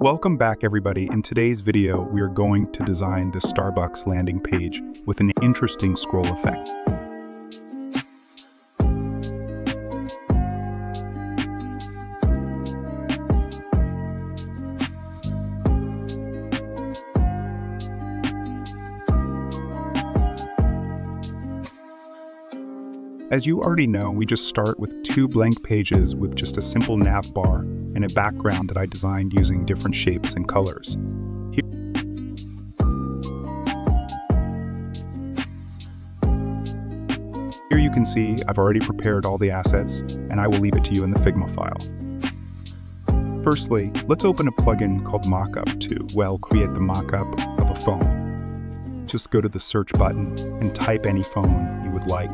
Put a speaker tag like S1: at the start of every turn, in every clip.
S1: Welcome back everybody. In today's video, we are going to design the Starbucks landing page with an interesting scroll effect. As you already know, we just start with two blank pages with just a simple nav bar and a background that I designed using different shapes and colors. Here Here you can see I've already prepared all the assets and I will leave it to you in the Figma file. Firstly, let's open a plugin called Mockup to, well, create the mockup of a phone. Just go to the search button and type any phone you would like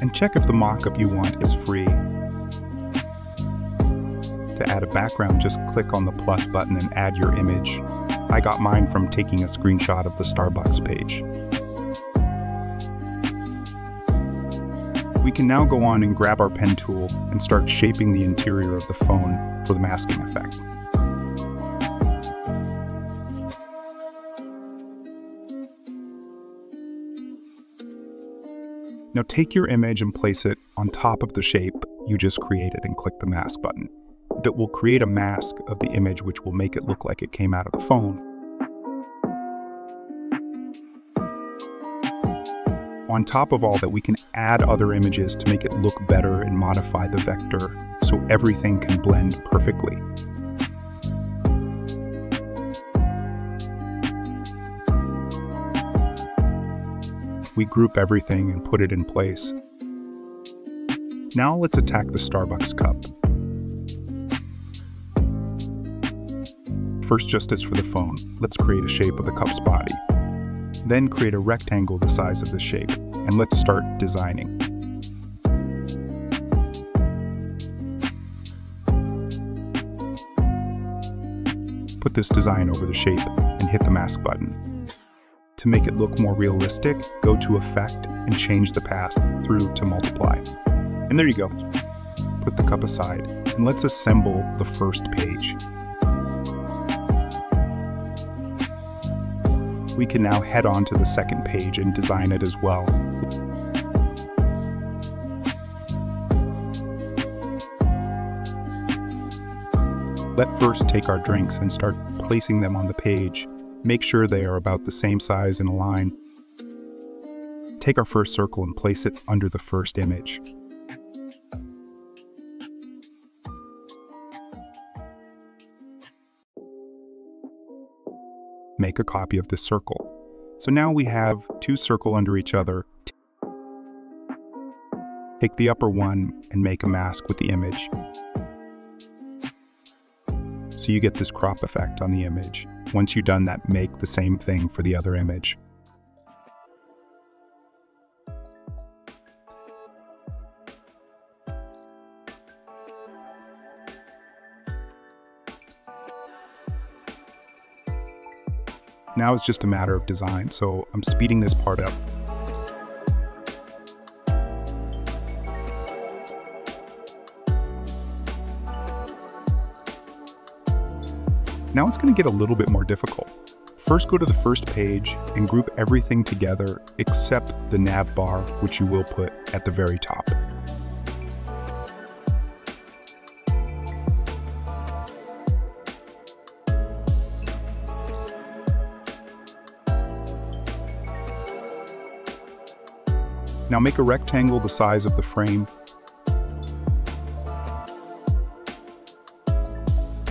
S1: and check if the mockup you want is free. To add a background, just click on the plus button and add your image. I got mine from taking a screenshot of the Starbucks page. We can now go on and grab our pen tool and start shaping the interior of the phone for the masking effect. Now take your image and place it on top of the shape you just created and click the mask button. That will create a mask of the image which will make it look like it came out of the phone. On top of all that, we can add other images to make it look better and modify the vector so everything can blend perfectly. we group everything and put it in place. Now let's attack the Starbucks cup. First, just as for the phone, let's create a shape of the cup's body. Then create a rectangle the size of the shape, and let's start designing. Put this design over the shape and hit the mask button. To make it look more realistic, go to Effect and change the pass through to Multiply. And there you go. Put the cup aside and let's assemble the first page. We can now head on to the second page and design it as well. Let first take our drinks and start placing them on the page Make sure they are about the same size in a line. Take our first circle and place it under the first image. Make a copy of this circle. So now we have two circle under each other. Take the upper one and make a mask with the image. So you get this crop effect on the image. Once you've done that, make the same thing for the other image. Now it's just a matter of design, so I'm speeding this part up Now it's going to get a little bit more difficult. First go to the first page and group everything together except the nav bar, which you will put at the very top. Now make a rectangle the size of the frame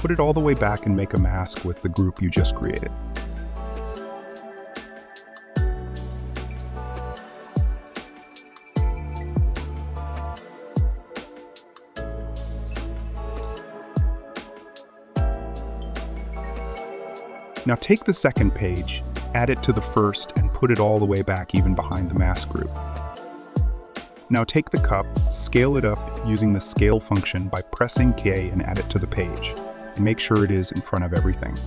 S1: put it all the way back and make a mask with the group you just created. Now take the second page, add it to the first, and put it all the way back even behind the mask group. Now take the cup, scale it up using the scale function by pressing K and add it to the page and make sure it is in front of everything.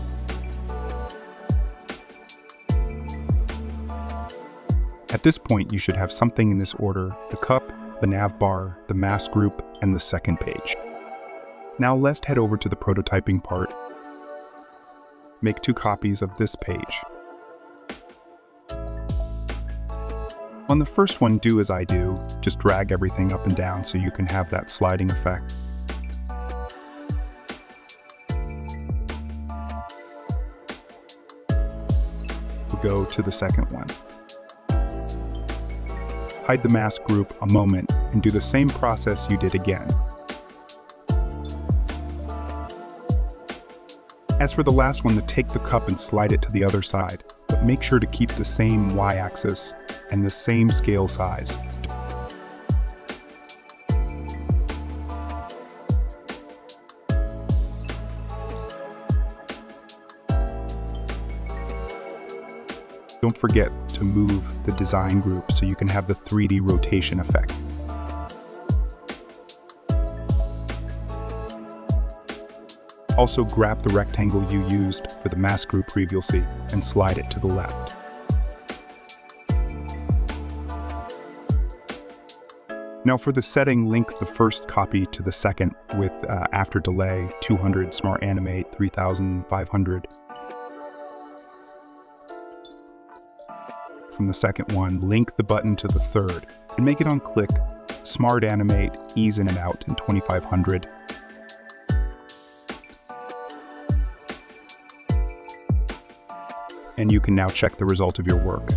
S1: At this point, you should have something in this order, the cup, the nav bar, the mask group, and the second page. Now let's head over to the prototyping part. make two copies of this page. On the first one, do as I do, just drag everything up and down so you can have that sliding effect. Go to the second one. Hide the mask group a moment and do the same process you did again. As for the last one, to take the cup and slide it to the other side, but make sure to keep the same y-axis and the same scale size. Don't forget to move the design group so you can have the 3D rotation effect. Also grab the rectangle you used for the mask group previously and slide it to the left. Now for the setting, link the first copy to the second with uh, after delay 200 Smart Animate 3500. From the second one, link the button to the third and make it on click Smart Animate Ease In and Out in 2500. And you can now check the result of your work.